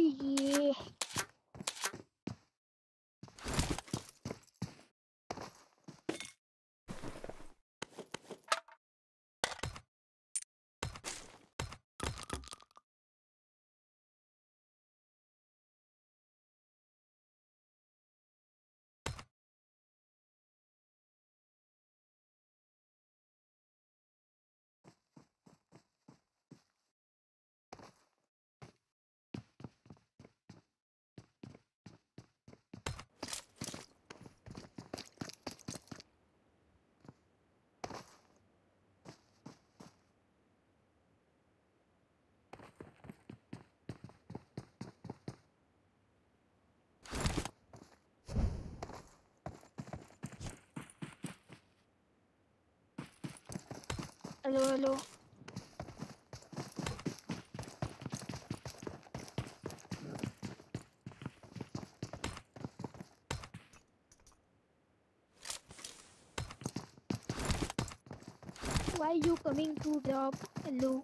yeah. Hello hello Why you coming to drop? Hello.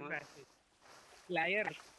biggest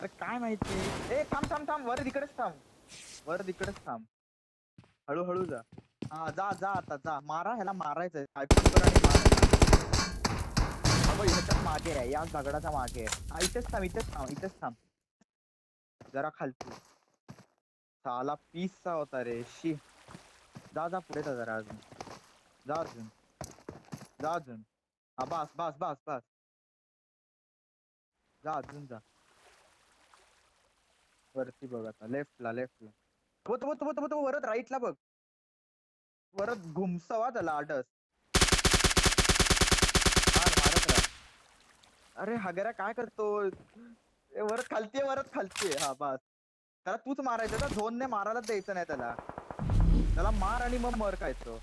liar काय माहिती? ए, थांब थांब थांब, वर इकडेच थांब. वर इकडेच थांब. हळूहळू जा. हा, जा जा आता, जा. मारा, ह्याला मारायचंय. ह्याच्यात मागे आहे या दगडाच्या मागे. आहे इथेच थांब इथेच थांब इथेच थांब. जरा खालती. साला पीसचा होता रे. शी. जा जा पुढे जा जरा अजून. जा अजून. जा अजून. हा, बस बस बस बस. जा अजून जा. वरती बघ आता, लेफ्टला लेफ्टला. वरत राईटला बघ. वरत घुमसवा त्याला आडस. अरे हगऱ्या, काय करतो वरत खालती आहे, वरत खालती आहे. हा, बस. त्याला तूच मारायचं ना झोनने मारायलाच द्यायचं नाही त्याला. त्याला मार आणि मग मर काय तो.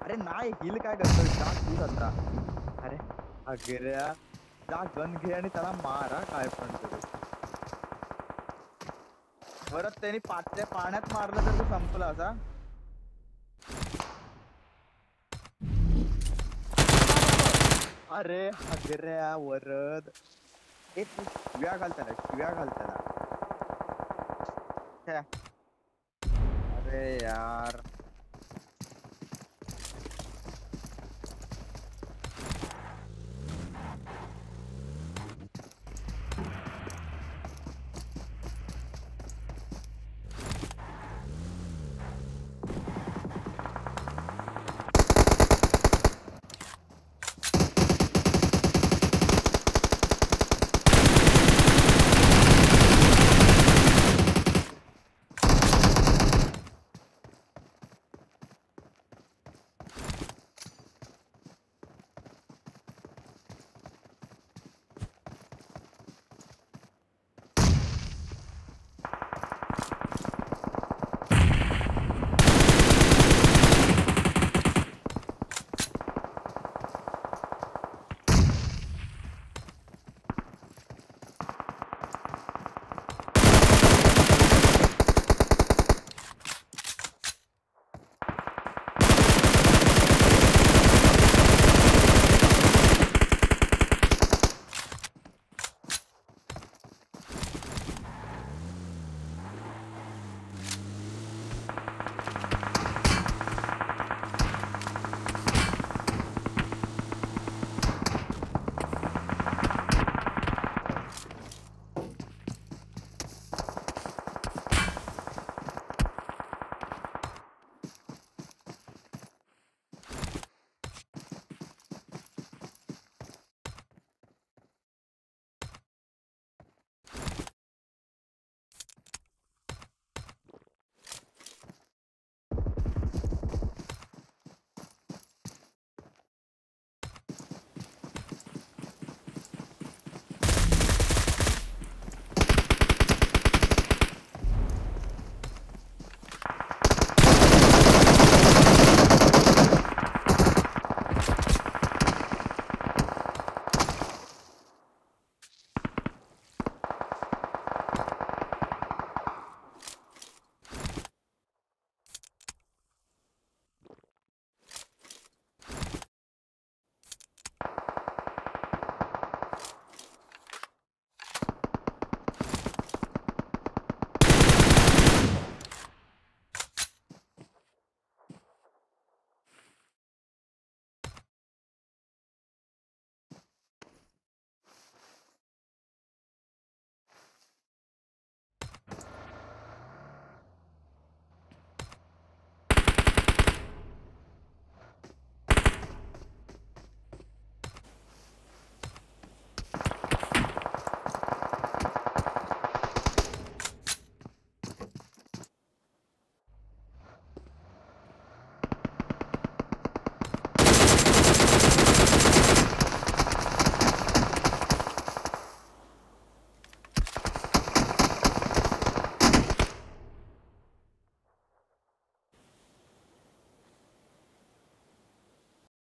अरे नाही हिल काय करतोय? अरे अगऱ्या जा गन घे आणि त्याला मार काय पण करू परत त्यांनी पाटल्या पाण्यात तर तू संपला असा। अरे हगऱ्या वरद। ए, तू शिव्या घाल शिव्या अरे यार।